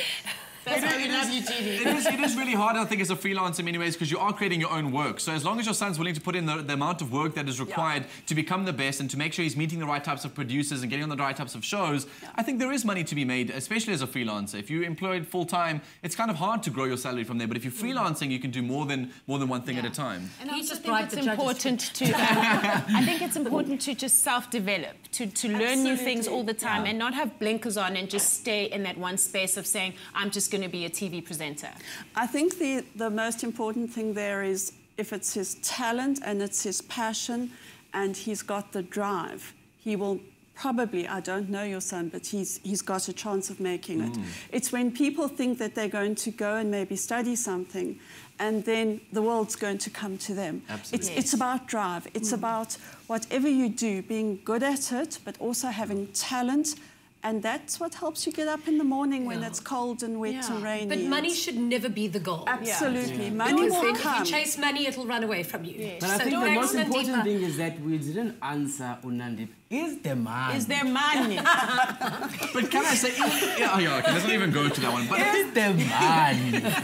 That's why we love you, Judy. It is, it is really hard, I think, as a freelancer in many ways because you are creating your own work. So as long as your son's willing to put in the, the amount of work that is required to become the best and to make sure he's meeting the right types of producers and getting on the right types of shows, I think there is money to be made, especially as a freelancer. If you're employed full time, it's kind of hard to grow your salary from there. But if you're freelancing, you can do more than more than one thing at a time. And He I just think it's important to. uh, I think it's important to just self-develop, to, to learn new things all the time, and not have blinkers on and just stay in that one space of saying, "I'm just going to be a TV presenter." I think the, the most important thing there is if it's his talent and it's his passion and he's got the drive, he will probably, I don't know your son, but he's, he's got a chance of making it. Mm. It's when people think that they're going to go and maybe study something and then the world's going to come to them. Absolutely. It's, it's about drive. It's mm. about whatever you do, being good at it, but also having talent And that's what helps you get up in the morning when it's cold and wet and rainy. But money should never be the goal. Absolutely. Money Because will then if you chase money, it'll run away from you. But I think the most important Nandipa. thing is that we didn't answer Unandip. Is there money? Is there money? But can I say, yeah, oh, yeah, okay, let's not even go to that one. But Is the man?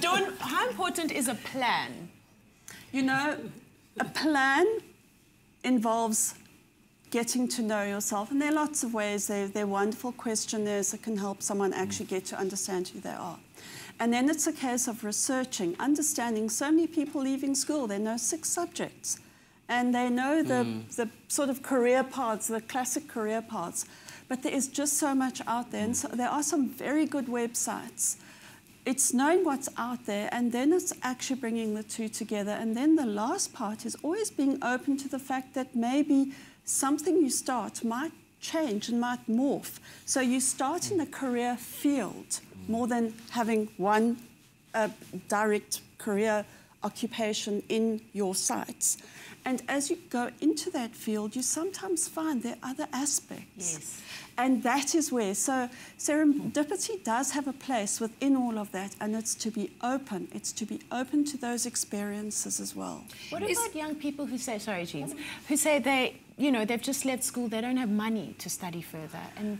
Dawn, how important is a plan? You know, a plan involves getting to know yourself, and there are lots of ways. There, there are wonderful questionnaires that can help someone actually get to understand who they are. And then it's a case of researching, understanding. So many people leaving school, they know six subjects, and they know the, hmm. the sort of career paths, the classic career paths. But there is just so much out there, and so hmm. there are some very good websites it's knowing what's out there and then it's actually bringing the two together. And then the last part is always being open to the fact that maybe something you start might change and might morph. So you start in a career field more than having one uh, direct career occupation in your sights. And as you go into that field, you sometimes find there are other aspects. Yes. And that is where, so serendipity does have a place within all of that, and it's to be open. It's to be open to those experiences as well. What about young people who say, sorry, Jeans, who say they, you know, they've just left school, they don't have money to study further, and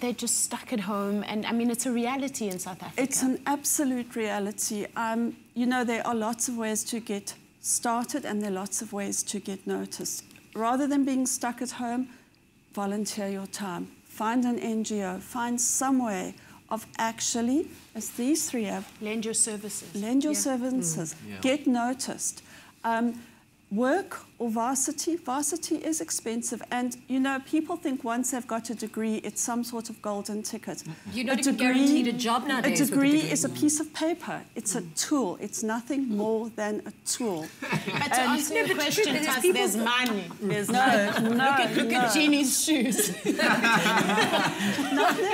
they're just stuck at home. And I mean, it's a reality in South Africa. It's an absolute reality. Um, you know, there are lots of ways to get started, and there are lots of ways to get noticed. Rather than being stuck at home, volunteer your time. Find an NGO, find some way of actually, as these three have, lend your services. lend your Yeah. services, Mm. Yeah. get noticed. Um, work or varsity, varsity is expensive. And, you know, people think once they've got a degree, it's some sort of golden ticket. You're not even guaranteed a job nowadays A with a degree, degree. is a piece of paper. It's a tool. It's nothing more than a tool. But to answer your question, there's Tess, there's money. There's No, money. no, look at, look no. at Jeannie's shoes.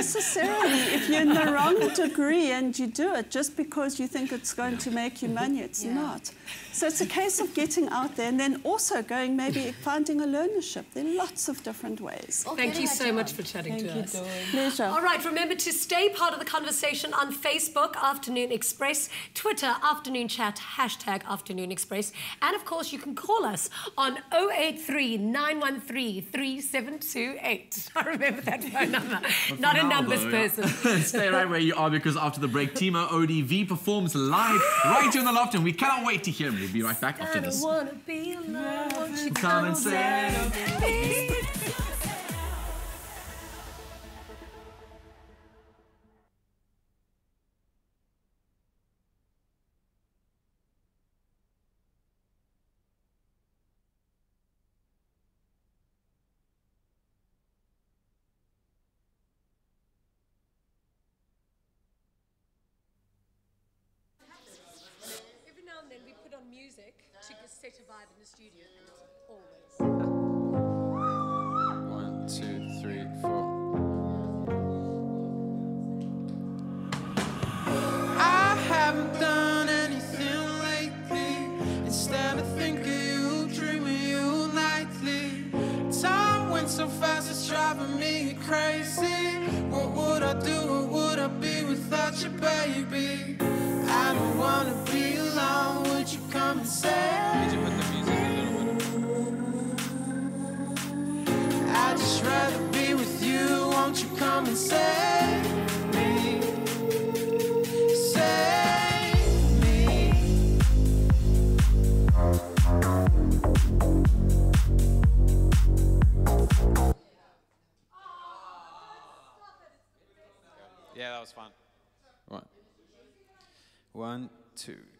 Not necessarily. If you're in the wrong degree and you do it just because you think it's going to make you money, it's not. So it's a case of getting out there and then also going maybe finding a learnership. There are lots of different ways. Thank you so much for chatting Thank to you, us. Dawn. Pleasure. All right, remember to stay part of the conversation on Facebook, Afternoon Express, Twitter, Afternoon Chat, hashtag Afternoon Express, and of course, you can call us on 083 913 3728. I remember that phone number. Not a person. Stay right where you are because after the break, Timo ODV performs live right here in the loft, and we cannot wait to hear him. We'll be right back after I don't this. wanna be alone. Come and say music to set a vibe in the studio, and it's always. One, two, three, four. I haven't done anything lately. Instead, I think of you, dream of you nightly. Time went so fast, it's driving me crazy. What would I do? What would I be without you, baby? Come and say? Need to put the music a little bit. I'd just rather be with you. Won't you come and save me? Save me. Yeah, that was fun. One. One, two.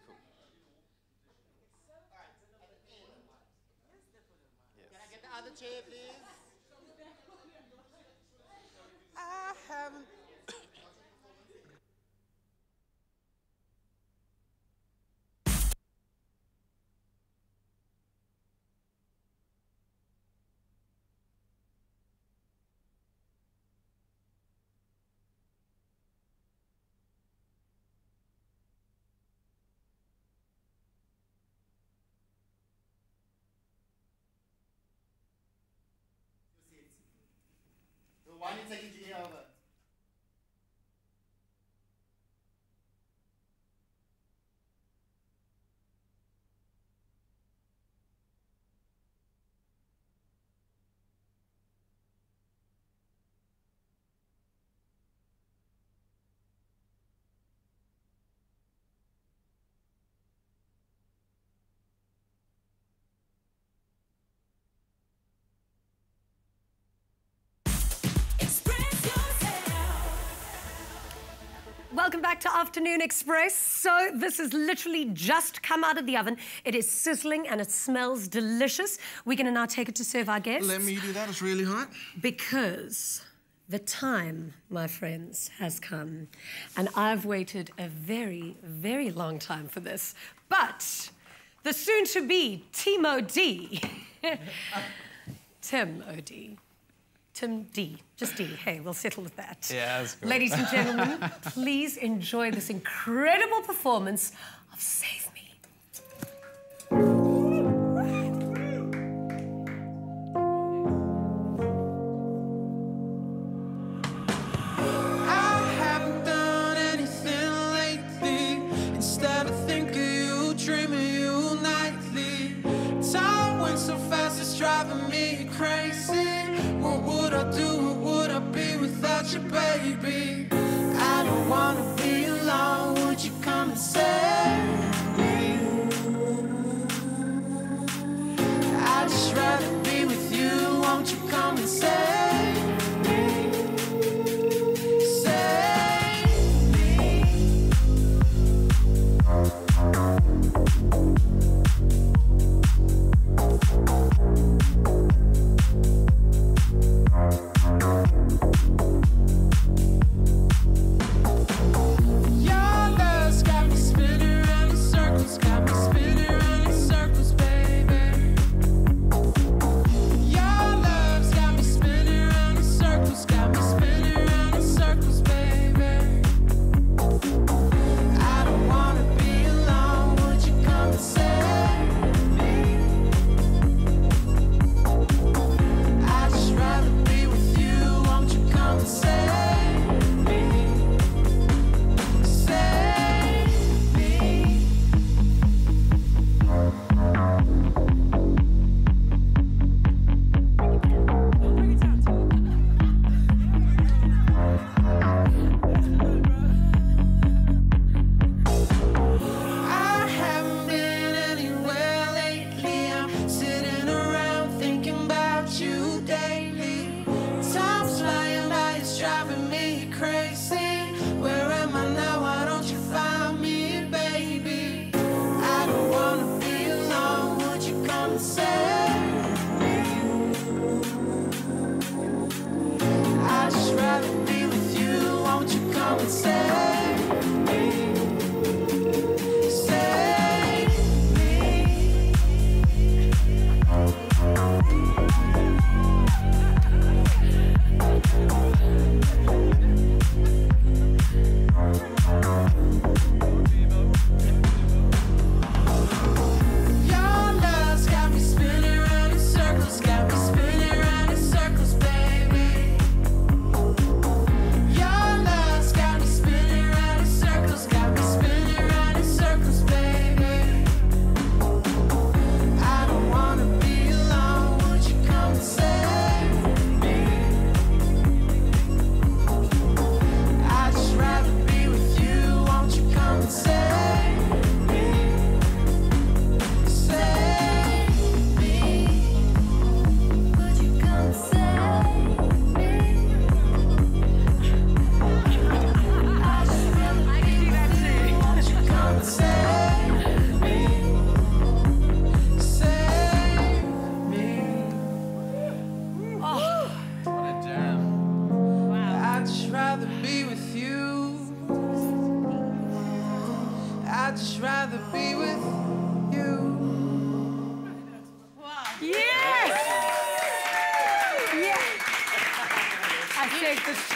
Welcome back to Afternoon Express. So, this has literally just come out of the oven. It is sizzling and it smells delicious. We're going to now take it to serve our guests. Let me do that. It's really hot. Because the time, my friends, has come. And I've waited a very, very long time for this. But the soon to be Timo D. Tim O.D. Tim D. Just D. Hey, we'll settle with that. Yeah, cool. Ladies and gentlemen, please enjoy this incredible performance of Save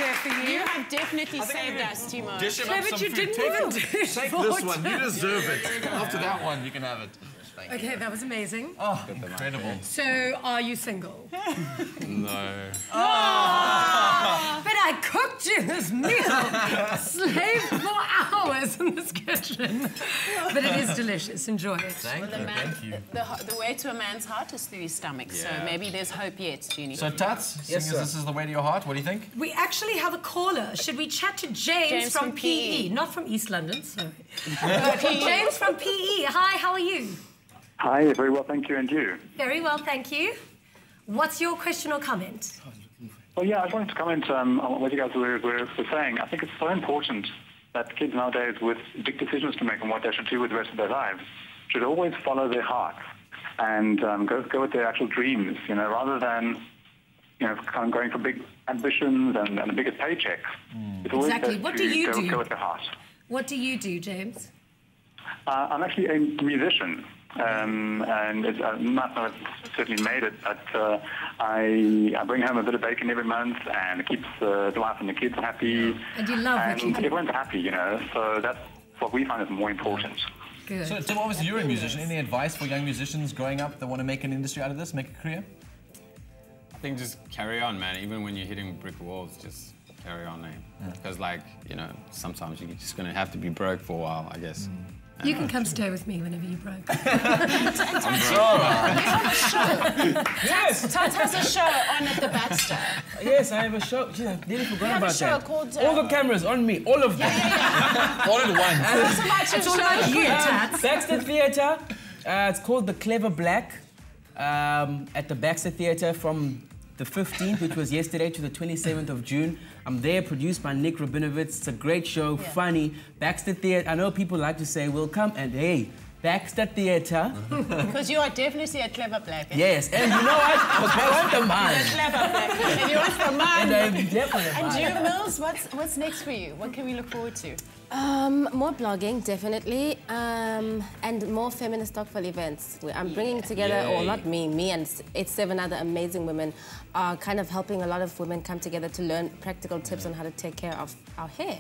take for you. You have definitely saved us, Timo. Dish him No, up but some you food. didn't Take even it. do it Take for this one. You deserve it. After that one, you can have it. Okay, that was amazing. Oh, incredible. So, are you single? No. Oh, but I cooked you this meal. Slaved for hours in this kitchen. But it is delicious. Enjoy it. Well, the, man, The, the way to a man's heart is through his stomach, so maybe there's hope yet, Jeannie. So, Tats, seeing as this is the way to your heart, what do you think? We actually have a caller. Should we chat to James, James from, from PE? PE. Not from East London, sorry. James from PE. Hi, how are you? Hi, very well, thank you, and you? Very well, thank you. What's your question or comment? Well, yeah, I just wanted to comment um, on what you guys were, were, were saying. I think it's so important that kids nowadays with big decisions to make on what they should do with the rest of their lives should always follow their hearts and um, go, go with their actual dreams, you know, rather than, you know, kind of going for big ambitions and, and the biggest paychecks. It's always Exactly. What do you go, do? go with their heart. What do you do, James? Uh, I'm actually a musician, um, and it's, I might not have certainly made it, but uh, I, I bring home a bit of bacon every month, and it keeps uh, the wife and the kids happy. And you love what and you do. everyone's happy, you know. So that's what we find is more important. Good. So, Tim, obviously you're a musician. Any advice for young musicians growing up that want to make an industry out of this, make a career? I think just carry on, man. Even when you're hitting brick walls, just carry on, eh? Because, like, you know, sometimes you're just gonna have to be broke for a while, I guess. You can come stay with me whenever you broke. I'm Yes. Tats has a show on at the Baxter. Yes, I have a show. Gee, I nearly forgot You have a about show that. called, all uh, the cameras on me, all of them. all at once. Tell us about your It's all about show. you, Uh, Tats. Baxter Theatre. Uh, it's called The Clever Black um, at the Baxter Theatre from the 15th, which was yesterday, to the 27th of June. I'm there, produced by Nick Rabinowitz. It's a great show, funny. Baxter Theatre. I know people like to say, "We'll come," and hey, Baxter Theatre. Because you are definitely a clever black. eh? yes, and you know what? I was want the You're a clever black. And you want the man. And I'm definitely And man. you, Mills, what's, what's next for you? What can we look forward to? Um, more blogging, definitely, um, and more feminist Stokvel events. I'm bringing together, or Yay. not me, me and s- eight, seven other amazing women are kind of helping a lot of women come together to learn practical tips on how to take care of our hair.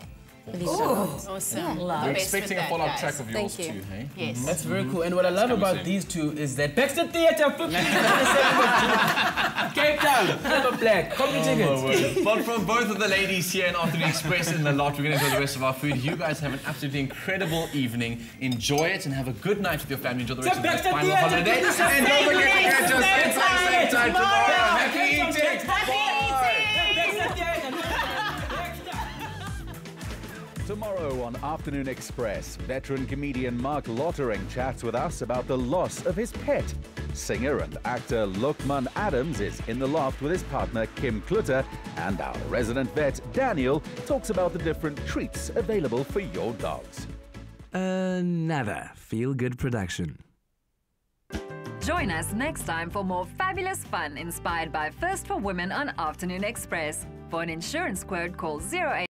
Believe it or not. Awesome. Yeah. The We're expecting a follow-up track of yours Thank you. too, hey? Yes. Mm-hmm. That's very cool. And what I love about these two is that Baxter Theatre, 15 to 27th of June, Cape Town, Clever Black. Copy oh, tickets. But from both of the ladies here in Afternoon Express in the lot, we're going to enjoy the rest of our food. You guys have an absolutely incredible evening. Enjoy it and have a good night with your family. Enjoy the rest of this Baxter final holiday. And don't forget to catch us Same same time, same time tomorrow. Happy eating. Baxter Tomorrow on Afternoon Express, veteran comedian Marc Lottering chats with us about the loss of his pet. Singer and actor Loukmaan Adams is in the loft with his partner Kim Klutter, and our resident vet Daniel talks about the different treats available for your dogs. Another feel good production. Join us next time for more fabulous fun inspired by First for Women on Afternoon Express. For an insurance quote, call 08